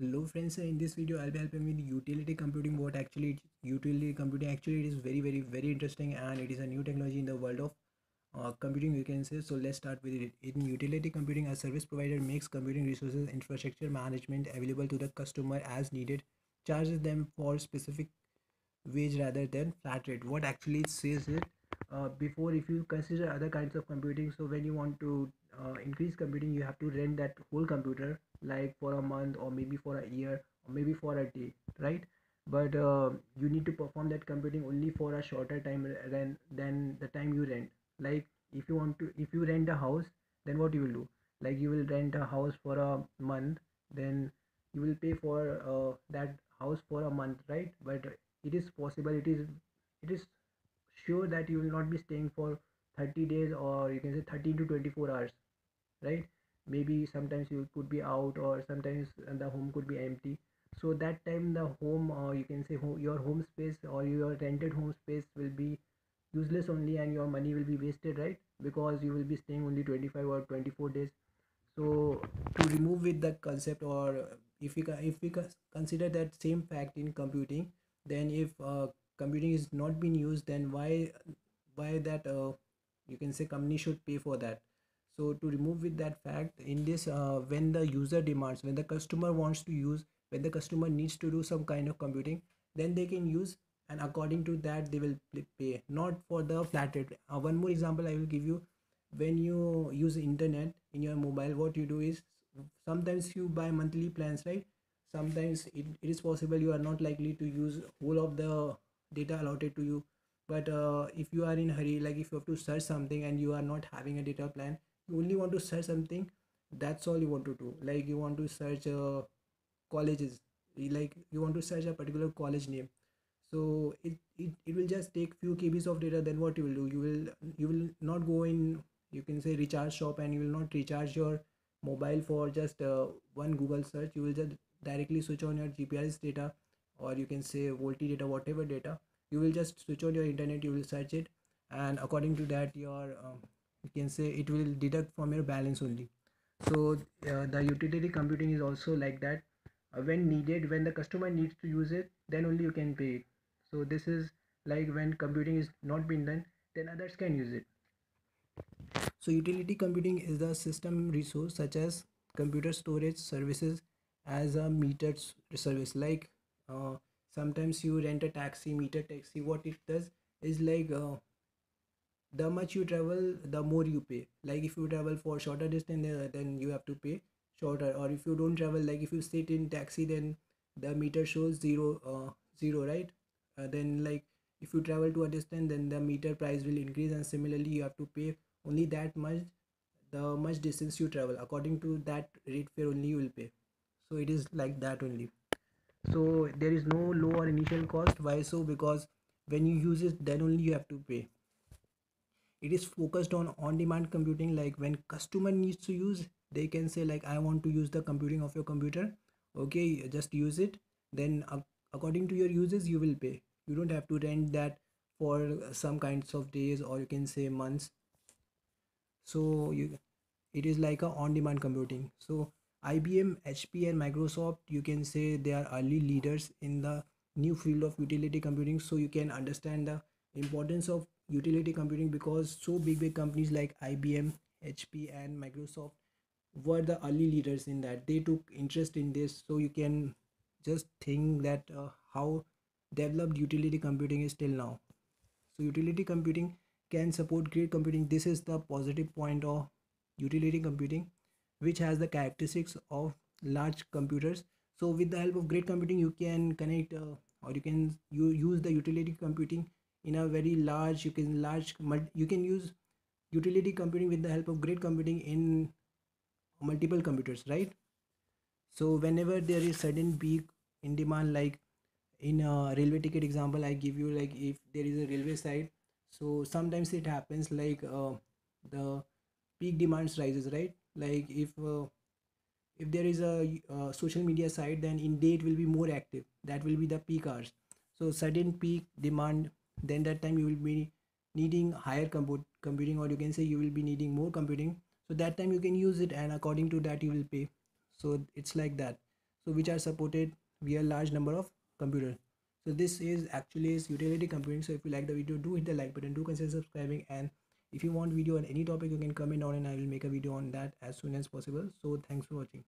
Hello friends, in this video I'll be helping with utility computing what actually utility computing actually it is very very very interesting and it is a new technology in the world of uh, computing you can say. So let's start with it. In utility computing a service provider makes computing resources infrastructure management available to the customer as needed charges them for specific wage rather than flat rate. What actually says it uh, before if you consider other kinds of computing so when you want to uh, increase computing you have to rent that whole computer like for a month or maybe for a year or maybe for a day right? But uh, you need to perform that computing only for a shorter time than than the time you rent. Like if you want to if you rent a house then what you will do? Like you will rent a house for a month then you will pay for uh, that house for a month right? But it is possible it is it is sure that you will not be staying for 30 days or you can say 30 to 24 hours right? Maybe sometimes you could be out or sometimes the home could be empty. So that time the home or you can say home, your home space or your rented home space will be useless only and your money will be wasted right? Because you will be staying only 25 or 24 days. So to remove with that concept or if we if we consider that same fact in computing then if uh, computing is not being used then why why that uh, you can say company should pay for that. So to remove with that fact in this uh, when the user demands when the customer wants to use when the customer needs to do some kind of computing then they can use and according to that they will pay. Not for the flat rate. Uh, one more example i will give you. When you use internet in your mobile what you do is sometimes you buy monthly plans right? Sometimes it, it is possible you are not likely to use whole of the data allotted to you but uh, if you are in hurry like if you have to search something and you are not having a data plan you only want to search something that's all you want to do. Like you want to search uh, colleges. Like you want to search a particular college name. So it, it it will just take few kbs of data then what you will do? You will you will not go in you can say recharge shop and you will not recharge your mobile for just uh, one google search. You will just directly switch on your gps data or you can say VoLTE data whatever data you will just switch on your internet you will search it and according to that your um, you can say it will deduct from your balance only. So uh, the utility computing is also like that. Uh, when needed when the customer needs to use it then only you can pay it. So this is like when computing is not being done then others can use it. So utility computing is the system resource such as computer storage services as a metered service like uh, sometimes you rent a taxi meter taxi. What it does is like uh, the much you travel the more you pay. Like if you travel for shorter distance then, then you have to pay shorter. Or if you don't travel like if you sit in taxi then the meter shows zero uh, zero right? Uh, then like if you travel to a distance then the meter price will increase and similarly you have to pay only that much the much distance you travel. According to that rate fare only you will pay. So it is like that only so there is no lower initial cost. Why so? Because when you use it then only you have to pay. It is focused on on-demand computing. Like when customer needs to use they can say like i want to use the computing of your computer. Okay just use it. Then according to your uses you will pay. You don't have to rent that for some kinds of days or you can say months. So you it is like a on-demand computing. So ibm hp and microsoft you can say they are early leaders in the new field of utility computing. So you can understand the importance of utility computing because so big big companies like IBM, HP and Microsoft were the early leaders in that. They took interest in this. So you can just think that uh, how developed utility computing is till now. So utility computing can support grid computing. This is the positive point of utility computing which has the characteristics of large computers. So with the help of grid computing you can connect uh, or you can you use the utility computing in a very large you can large you can use utility computing with the help of grid computing in multiple computers right? So whenever there is sudden peak in demand like in a railway ticket example i give you like if there is a railway side so sometimes it happens like uh, the peak demands rises right like if uh, if there is a uh, social media site then in it will be more active. That will be the peak hours. So sudden peak demand then that time you will be needing higher comput computing or you can say you will be needing more computing. So that time you can use it and according to that you will pay. So it's like that. So which are supported via large number of computers so this is actually is utility computing. So if you like the video do hit the like button. Do consider subscribing and if you want video on any topic you can comment on and i will make a video on that as soon as possible. So thanks for watching